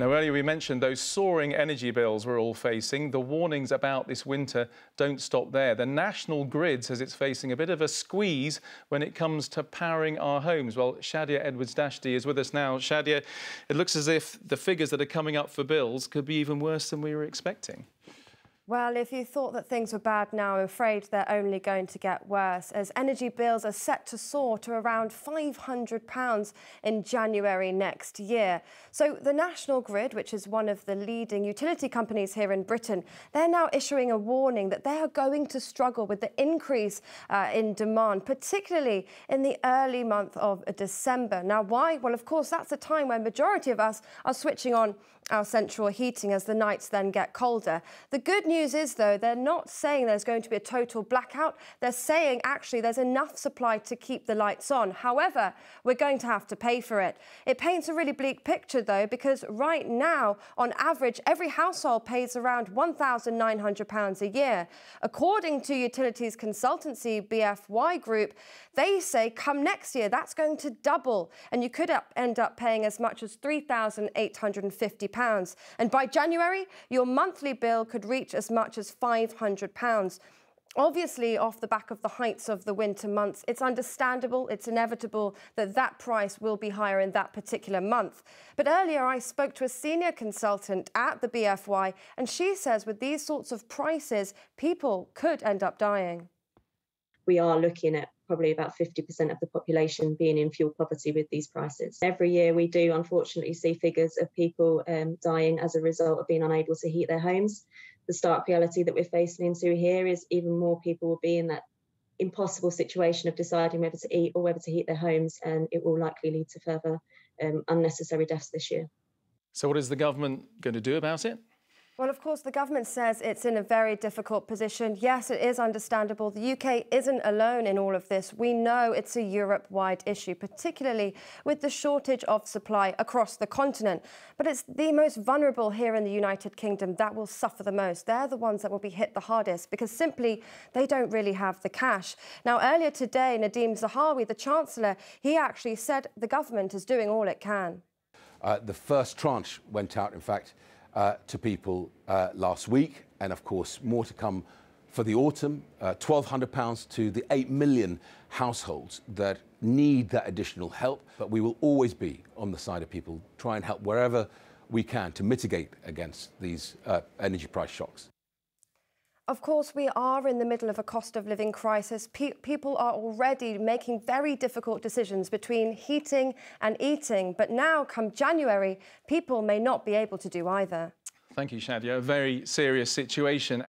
Now, earlier we mentioned those soaring energy bills we're all facing. The warnings about this winter don't stop there. The national grid says it's facing a bit of a squeeze when it comes to powering our homes. Well, Shadia Edwards Dashti is with us now. Shadia, it looks as if the figures that are coming up for bills could be even worse than we were expecting. Well, if you thought that things were bad now, I'm afraid they're only going to get worse as energy bills are set to soar to around £500 in January next year. So the National Grid, which is one of the leading utility companies here in Britain, they're now issuing a warning that they are going to struggle with the increase uh, in demand, particularly in the early month of December. Now, why? Well, of course, that's a time when majority of us are switching on our central heating as the nights then get colder. The good news is, though, they're not saying there's going to be a total blackout. They're saying, actually, there's enough supply to keep the lights on. However, we're going to have to pay for it. It paints a really bleak picture, though, because right now, on average, every household pays around £1,900 a year. According to utilities consultancy BFY Group, they say come next year, that's going to double, and you could end up paying as much as £3,850. And by January, your monthly bill could reach as much as £500. Obviously, off the back of the heights of the winter months, it's understandable, it's inevitable that that price will be higher in that particular month. But earlier, I spoke to a senior consultant at the BFY, and she says with these sorts of prices, people could end up dying. We are looking at probably about 50% of the population being in fuel poverty with these prices. Every year, we do unfortunately see figures of people um, dying as a result of being unable to heat their homes. The stark reality that we're facing into here is even more people will be in that impossible situation of deciding whether to eat or whether to heat their homes, and it will likely lead to further um, unnecessary deaths this year. So, what is the government going to do about it? Well, of course, the government says it's in a very difficult position. Yes, it is understandable. The UK isn't alone in all of this. We know it's a Europe-wide issue, particularly with the shortage of supply across the continent. But it's the most vulnerable here in the United Kingdom that will suffer the most. They're the ones that will be hit the hardest because simply they don't really have the cash. Now, earlier today, Nadhim Zahawi, the Chancellor, he actually said the government is doing all it can. Uh, the first tranche went out, in fact, uh, to people uh, last week, and of course, more to come for the autumn. Uh, £1,200 to the 8 million households that need that additional help. But we will always be on the side of people, try and help wherever we can to mitigate against these uh, energy price shocks. Of course, we are in the middle of a cost of living crisis. Pe people are already making very difficult decisions between heating and eating. But now, come January, people may not be able to do either. Thank you, Shadia. A very serious situation.